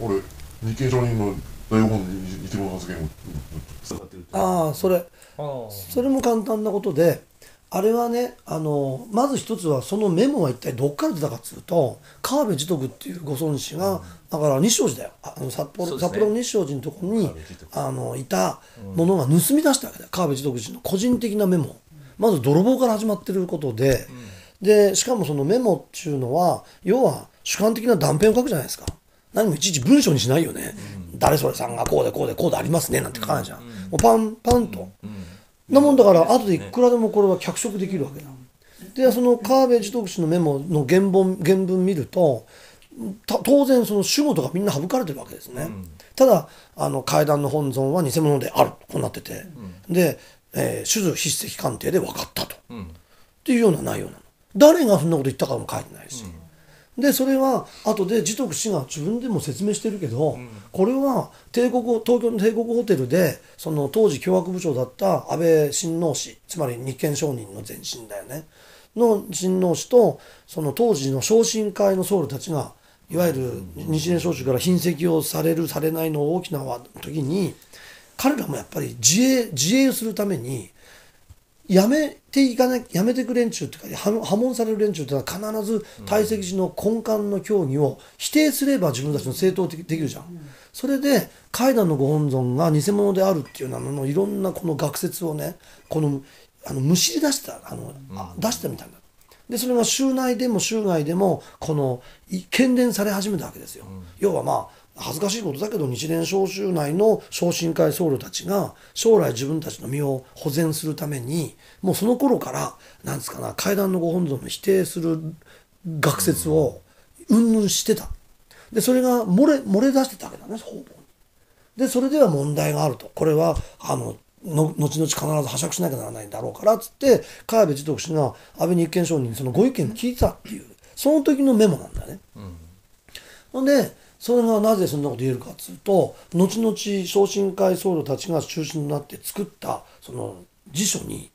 俺日経商人の大本に一部の発言をああそれ。それも簡単なことであれはねあのまず一つはそのメモは一体どっから出たかっつうと川辺慈徳っていうご孫子が、だから日照寺だよ。ああの札幌、ね。札幌の日照寺のところにあのいたものが盗み出したわけだよ。川辺慈徳寺の個人的なメモ。まず泥棒から始まってることで、でしかもそのメモっていうのは要は主観的な断片を書くじゃないですか何もいちいち文章にしないよね、誰それさんがこうでこうでこうでありますねなんて書かないじゃん、もうパンパンと、なもんだから後でいくらでもこれは脚色できるわけだ。でその川辺慈徳氏のメモの原本原文見るとた当然その主語とかみんな省かれてるわけですね。ただあの階段の本尊は偽物である。こうなってて、で、えー、手術筆跡鑑定で分かったと、っていうような内容なの。誰がそんなこと言ったかも書いてないし。でそれは後で慈徳氏が自分でも説明してるけど、これは帝国東京の帝国ホテルでその当時凶悪部長だった安倍親王氏つまり日憲商人の前身だよね。の親王氏とその当時の昇進会の僧侶たちがいわゆる日蓮召集から賓席をされるされないの大きな時に彼らもやっぱり自衛自衛するためにやめていかなやめてく連中っていうかは破門される連中っていうのは必ず退席時の根幹の教義を否定すれば自分たちの正当的できるじゃん。それで階段のご本尊が偽物であるっていうののいろんなこの学説をねこのあのむしり出したあの、あ出したみたいな。でそれが州内でも州外でもこのい喧伝され始めたわけですよ。要はまあ恥ずかしいことだけど日蓮召集内の昇進会僧侶たちが将来自分たちの身を保全するためにもうその頃からなんですかな階段のご本尊の否定する学説をうんぬんしてた。でそれが漏れ漏れ出してたわけだね方々にでそれでは問題があると。これはあのの後々必ず拝借しなきゃならないんだろうからっつって川辺慈徳氏が安倍日憲商人にそのご意見を聞いてたっていうその時のメモなんだよね。ほんでそれがなぜそんなこと言えるかっつうと後々昇進会僧侶たちが中心になって作ったその辞書に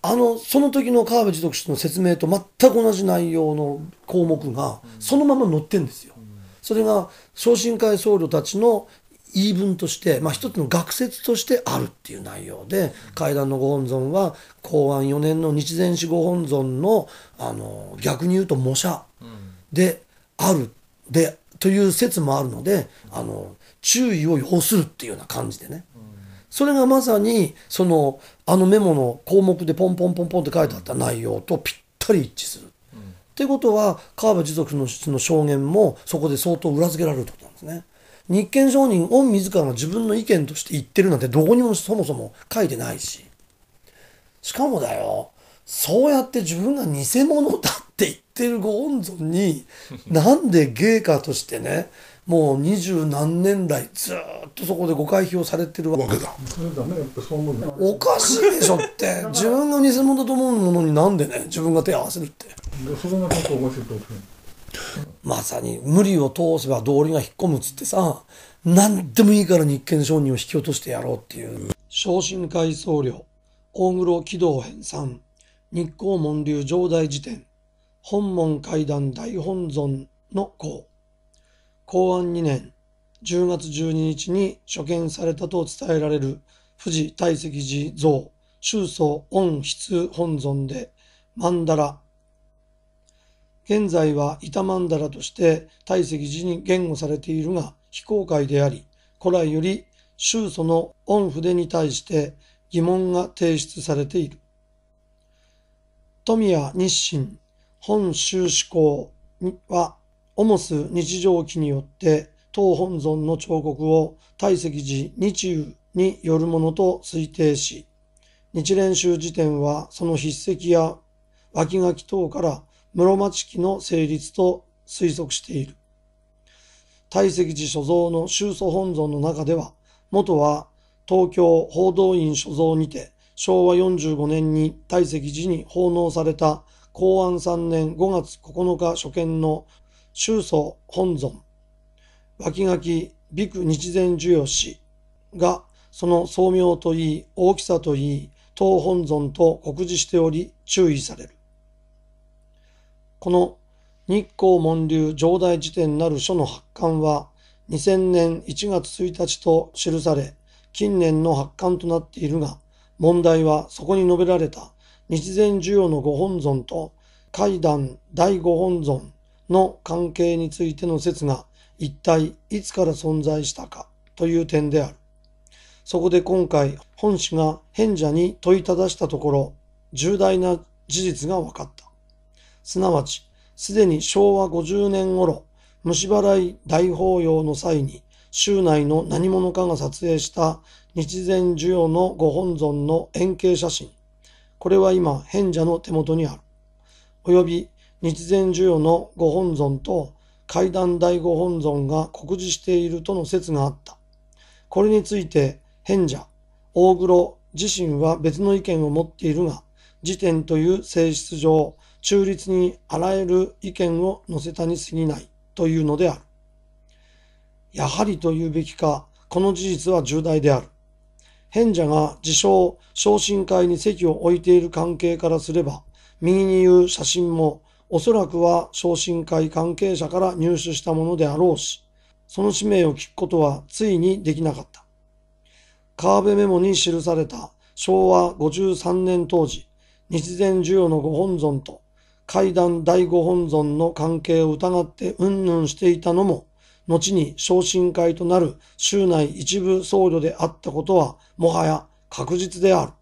あのその時の川辺慈徳氏の説明と全く同じ内容の項目がそのまま載ってんですよ。それが昇進会僧侶たちの言い分として、まあ、一つの学説としてあるっていう内容で階段のご本尊は公安4年の日前史ご本尊のあの逆に言うと模写であるでという説もあるのであの注意を要するっていうような感じでね。それがまさにそのあのメモの項目でポンポンポンポンって書いてあった内容とぴったり一致する。ってことは川辺持続のの証言もそこで相当裏付けられるってことなんですね。日憲承認御自らが自分の意見として言ってるなんてどこにもそもそも書いてないし。しかもだよ、そうやって自分が偽物だっってるご本尊に、なんで芸家としてね、もう二十何年来ずーっとそこでご会費をされてるわけだ。おかしいでしょって。自分が偽物だと思うものになんでね、自分が手を合わせるって。でそれがちょっとおかしいと思うまさに無理を通せば道理が引っ込むっつってさ何でもいいから日憲承認を引き落としてやろうっていう。昇進会僧侶大黒軌道編纂日光門流上大辞典本門階段大本尊の項公安2年10月12日に所見されたと伝えられる富士大石寺像宗祖御筆本尊で曼荼羅現在は板曼荼羅として大石寺に言語されているが非公開であり、古来より宗祖の御筆に対して疑問が提出されている。富谷日清本宗志向は、オモス日常記によって当本尊の彫刻を大石寺日雨によるものと推定し、日蓮宗辞典はその筆跡や脇書き等から室町期の成立と推測している。大石寺所蔵の宗祖本尊の中では、元は東京報道院所蔵にて、昭和45年に大石寺に奉納された公安3年5月9日所見の宗祖本尊、脇書き美久日前授与氏が、その宗名といい、大きさといい、当本尊と告示しており注意される。この日光門流上大辞典なる書の発刊は、2000年1月1日と記され、近年の発刊となっているが、問題はそこに述べられた。日前需要のご本尊と階段第五本尊の関係についての説が一体いつから存在したかという点である。そこで今回本誌が賢者に問いただしたところ重大な事実が分かった。すなわち、すでに昭和50年頃、虫払い大法要の際に、州内の何者かが撮影した日前需要のご本尊の円形写真。これは今、賢者の手元にある。および日前需要のご本尊と階段大ご本尊が告示しているとの説があった。これについて、賢者、大黒自身は別の意見を持っているが、時点という性質上、中立にあらゆる意見を載せたに過ぎないというのである。やはりと言うべきか、この事実は重大である。賢者が自称昇進会に席を置いている関係からすれば、右に言う写真もおそらくは昇進会関係者から入手したものであろうし、その使命を聞くことはついにできなかった。川辺メモに記された昭和53年当時、日前需要のご本尊と階段第五本尊の関係を疑ってうんぬんしていたのも、後に昇進会となる州内一部僧侶であったことはもはや確実である。